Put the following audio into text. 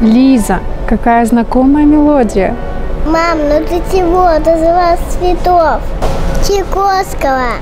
Лиза, какая знакомая мелодия. Мам, ну ты чего? Это за вас цветов. Чайковского.